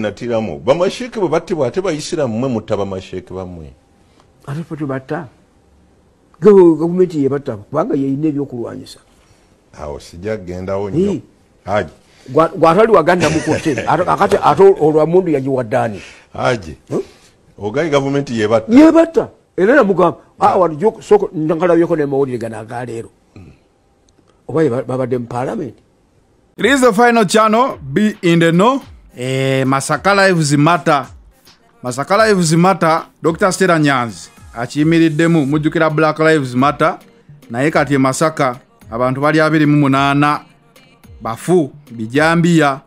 natiramu bamasheeke bwe battibwa ate bayisiramu mmwe mutta bamasheeke bammwe ate fe tubatta. Gavu- gavumenti yebatta kubanga yeyina ebyokulwanyisa. Awo sijja kugendawo nnyo haji. Gwa- gwatali Ate- akati ate olwamundu yagiwaddaani haji. Ogaye gavumenti yebatta yebatta era namugamba ngalabyeko nemawulire gano agaleero oba ye ba- babadde mu paalamenti. It is the final channel. Be in the know. Eh, Masaka Lives Matter. Masaka Lives Matter. Dr. Stella Nyanzi akiyimiriddemu mujjukira Black Lives Matter naye kati e Masaka abantu bali abiri mu munaana bafu bijambiya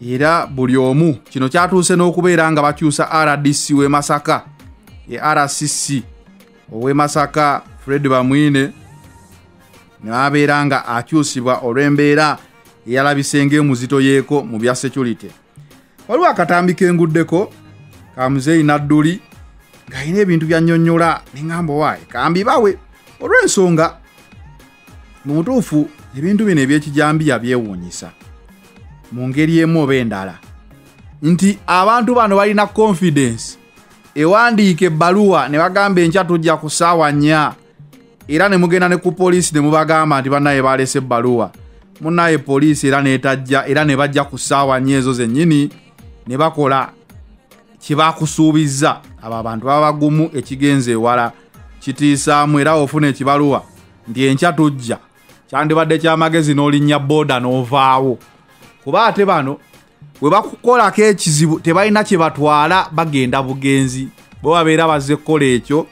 era buli omu kino kyatuuse n'okubeera nga bakyusa rdc w'e masaka ye rcc ow'e masaka fred bamwine nabeera nga akyusibwa olw'embeera eyalabise ng'emuzito yeeko mu bya security. Waliwo akatambi kenguddeko ka muzeeyi nadduli ng'alina ebintu byannyonnyola neŋŋamba owaaye kambibawe olw'ensonga mu butuufu ebintu bino ebyekijambiya byewuunyisa mu ngeri emu oba endala. Nti abantu bano balina confidence ewandiika ebbaluwa ne bagamba enkya tujja ku ssaawa nnya era ne mugenda ne ku poliisi ne mubagamba nti bannaye balese ebbaluwa munnaye poliisi era neetajja era ne bajja ku ssaawa nnya ezo zennyini ne bakola kyebakusuubizza abo abantu baba bagumu ekigenza ewala. Kitiisaamu era ofuna ekibaluwa nti enkya tujja. Kyandibadde kyamagezi n'olinnya booda n'ovaawo. Kuba ate bano bwe bakukolako ekizibu tebalina kye batwala bagenda bugenzi. Bo babeera bazze kukola ekyo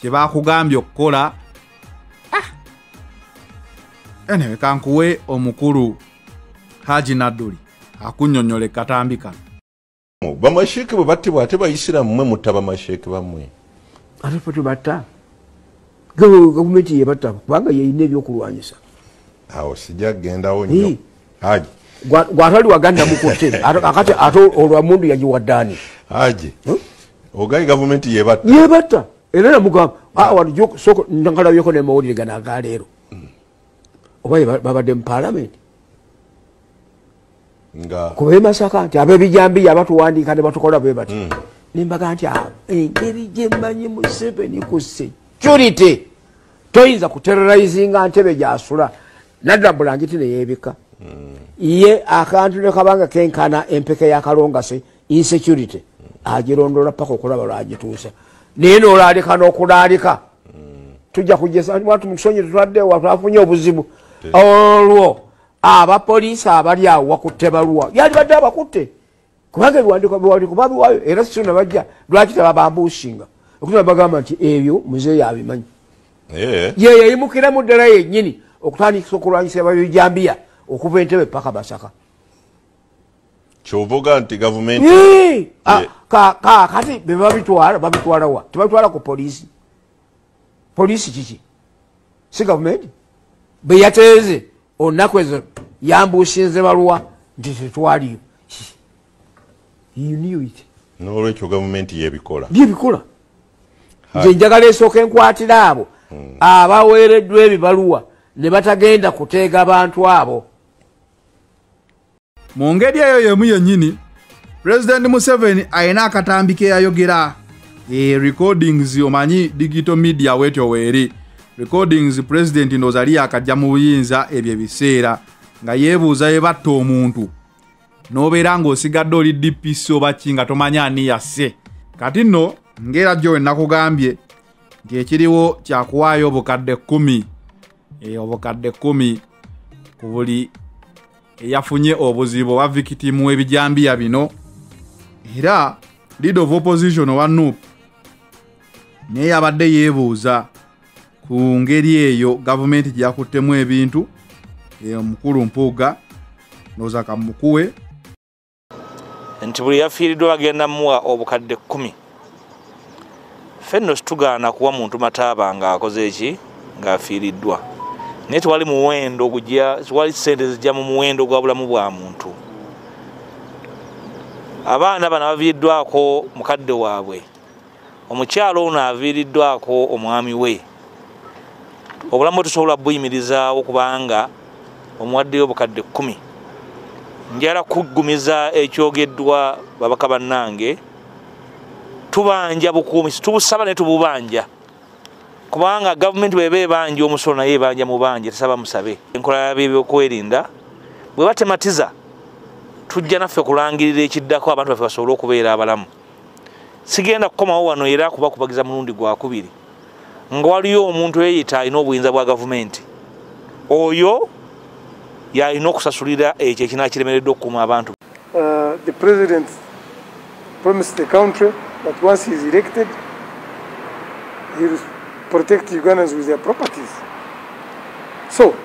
kye bakugambye okukola enewe kankuwe omukulu haji nadduli akunnyonnyola ekatambi kano. Bamasheeke bwe battibwa ate bayisiramu mmwe mutta bamasheeke bammwe. Ate fe tubatta. Gavu- gavumenti yebatta kubanga yeyina ebyokulwanyisa. Awo sijja kugendawo nnyo. Ii. haji. Gwa- gwatali waganda mukutte akati ate olwamundu yagiwaddaani haji. Ogaye gavumenti yebatta yebatta era namugamba ngalabyeko nemawulire gano agaleero oba babadde mu paalamenti nga kuba emasaka nti abebijambiya batuwandiika ne batukola bwe bati. Nembaga nti "Ah, engeri gyemmanyi museveni ku security. Toyinza kuterrorizinga ntebe gyasula. Nadda bulangiti neyebika ye akantu nekabanga kenkana empeke yakalongase insecurity. Agirondola paka okulaba lwagituusa. Naye nolalika n'okulalika tujja kugesa watu mukusonyi tutwaddewa twafunye obuzibu olwo abapoliisi abali awo wakutte baluwa yali badde abakutte. Kubanga ebiwandiiko biwandiiko babiwayo era sisuna bajja. Lwaki tebabambushinga okutuma bagamba nti ebyo muzeeyo abimanyi. Ye. Yayimukira mu ddala yennyini okutandikisa okulwanyisa babijambiya okuva entebe paka basaka kyovuga nti gavumenti! Ah, Ye. ka- ka- kati bebabitwala babitwala wa? Tebabitwala ku poliisi. Poliisi kiki? Si gavumenti bwe yateeze olunaku ezo yambuusinze baluwa nti tetwaliyo. You knew it. n'olwekyo gavumenti yebikola byebikola nze njagala esooka enkwatira abo abaweereddwa ebibaluwa ne batagenda kuteega bantu abo. Mu ngeri eyo yemu yennyini pulezidenti museveni alina akatambi ke yayogera. E, recordings omanyi digital media wetyo weeri recordings pulezidenti ndooza ali yakajja mu buyinza ebyo ebiseera nga yeebuuza ye batta omuntu. N'obeera ng'osigadde oli dpc oba ki nga tomanya ani yasse. Kati nno ng'era jjo we nakugambye nti ekiriwo kyakuwaayo obukadde kkumi e, obukadde kkumi ku buli eyafunye obuzibu obwa vikitimu w'ebijambiya bino era leader of opposition owa nup naye yabadde yeebuuza ku ngeri eyo gavumenti gye yakuttemu ebintu omukulu mpuuga ndowooza kamukuwe. Nti buli yafiiriddwa bagenda muwa obukadde kkumi. Ffe nno situgaana kuwa muntu mataaba ng'akoze eki ng'afiiriddwa. Naye tewali muwendo gujja tewali sente zijja mu muwendo gwa bulamu bwa muntu. Abaana bano abaviiriddwako mukadde waabwe omukyalo ono aviiriddwako omwami we obulamu tusobola buyimirizaawo kubanga omuwaddeyo obukadde kkumi. Njala kuggumiza ekyogeddwa babaka bannange tubanja bukuumi situbusaba naye tububanja. Kubanga gavumenti bweba ebanja omusolo naye ebanja mubanja tesaba musabe. Enkola yabebyokwerinda bwe batematiza tujja naffe kulangirira ekiddako abantu baffe basobole okubeera abalamu. Sigenda kukomawo wano era kubakubagiza mulundi gwakubiri omuntu bwa oyo abantu uh, the president promised the country that once he is elected, he will protect Ugandans with their properties. So,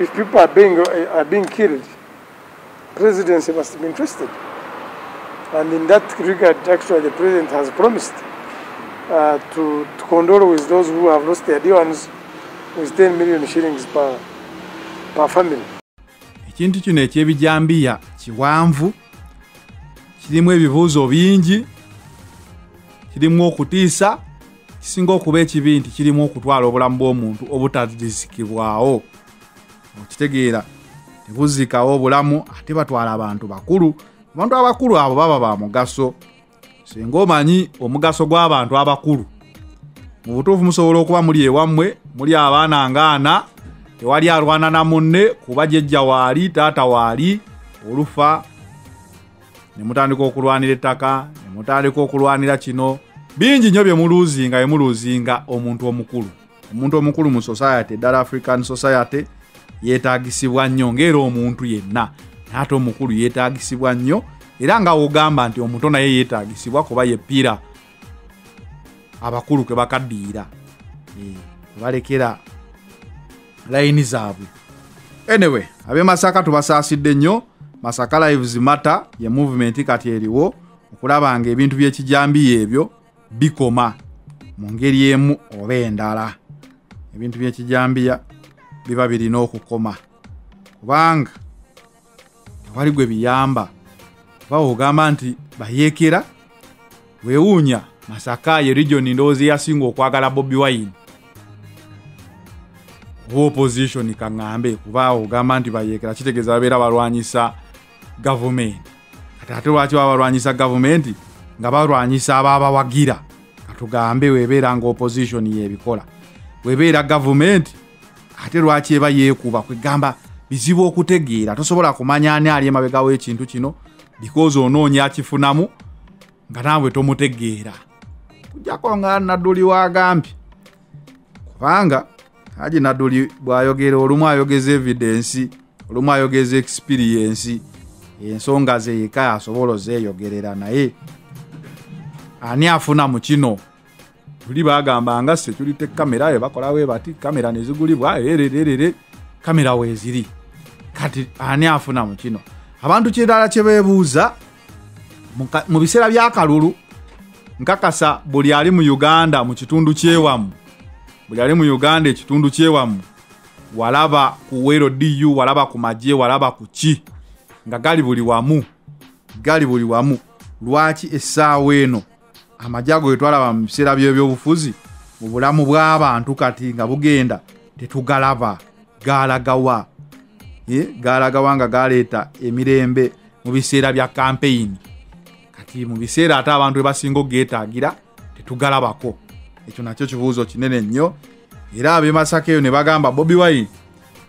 if people are being, are being killed, presidency must be interested. And in that regard, actually, the president has promised uh, to, to condole with those who have lost their dear ones with 10 million shillings per, per family. ekintu kino ekyebijambiya kiwanvu kirimu ebibuuzo bingi kirimu okutiisa kisinga okuba ekibi nti kirimu okutwala obulamu bw'omuntu obutazikibwawo okitegeera tebuzikawo obulamu ate batwala abantu bakulu. Abantu abakulu abo baba ba mugaso singa omanyi omugaso gw'abantu abakulu mu butuufu musobola okuba muli ewammwe muli abaana ngaana tewali alwana na munne kuba jjajja waali taata waali olufa ne mutandika okulwanira ettaka ne mutandika okulwanira kino bingi nnyo bye muluuzinga bye muluuzinga omuntu omukulu. Omuntu omukulu mu society eddala african society yeetagisibwa nnyo ngaera omuntu yenna naye ate omukulu yeetagisibwa nnyo era nga wogamba nti omuto naye yeetagisibwa kuba yeppira abakulu kwe bakaddiira. Eh, balekera layini zaabwe. Anyway ab'e masaka tubasaasidde nnyo. Masaka lives matter ye movement kati eriwo okulaba nga ebintu by'ekijambiya ebyo bikoma mu ngeri emu oba endala. Ebintu by'ekijambiya biba birina okukoma. Kubanga tewali gwe biyamba oba ogamba nti bayeekera wewuunya masaka ye region ndowooza eyasinga okwagala bobi wine. Oba opposition kaŋŋambe kuba ogamba nti bayeekera kitegeeza babeera balwanyisa gavumenti. Kati ate lwaki baba balwanyisa gavumenti? Nga balwanyisa ababawagira katugambe webeera nga opposition yebikola webeera gavumenti ate lwaki eba yeekuba? Kwegamba bizibu okutegeera. Tosobola kumanya ani ali emabega w'ekintu kino because onoonya akifunamu nga naawe tomutegeera. Kujjako nga nadduli wagambye. Kubanga haji nadduli bw'ayogera olumu ayogeza evidensi olumu ayogeza experiensi ensonga ze yeka asobola ozeeyogerera naye. Ani afuna mu kino? Tuli bagamba nga security kamera ebakola we bati kamera nezigulibwa erererere kamera weeziri kati ani afuna mu kino abantu kirala kye beebuuza mu biseera byakalulu nkakasa buli ali mu uganda mu kitundu kyewamu buli ali mu uganda ekitundu kyewamu walaba ku wero du walaba ku magye walaba ku ki? Nga gali buli wamu gali buli wamu. Lwaki essaawa eno amagye ago getwalaba mu biseera byebyobufuzi mu bulamu bw'abantu kati nga bugenda tetugalaba galagawa galagawa nga galeeta emirembe mu biseera bya kampeyini kati mu biseera ate abantu webasinga ogeetaagira tetugalabako. Ekyo nakyo kibuuzo kinene nnyo. Era abemasaka eyo ne bagamba bobi wine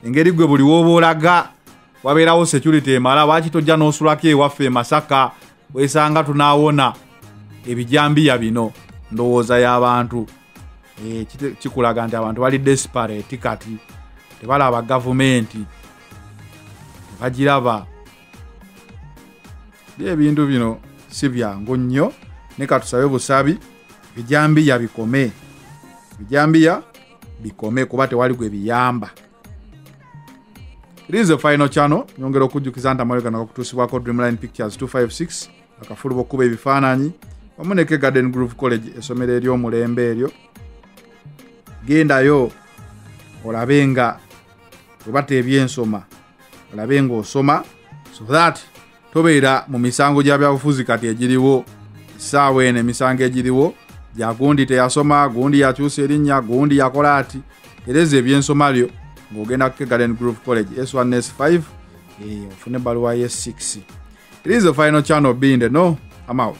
engeri gwe buli wooba olaga wabeerawo security emala lwaki tojja n'osulako ewaffe masaka wesanga tunaawona ebijambiya bino ndowooza y'abantu Eh, kikulaga nti abantu bali desperate kati tebalaba gavumenti tebagiraba bye ebintu bino si byangu nnyo ne katusabe busabi bijambiya bikome. Bijambiya bikome kuba tewali gwe biyamba. It is the final channel. Nyongera okujjukiza nti amalega nagakutuusibwako dreamline pictures 256 akafuluba okuba ebifaananyi. Wamu ne ke garden groove college essomero ery'omulembe eryo. Gendayo olabe nga webata ebyensoma olabe nga osoma so that tobeera mu misango gya byabufuzi kati egiriwo essaawa eno emisango egiriwo gya gundi teyasoma gundi yakyusa erinnya gundi yakola ati tereza ebyensoma byo ng'ogenda ku garden groove college s1 s5 Eh, ofune baluwa ye 6 it is the final channel being the no i'm out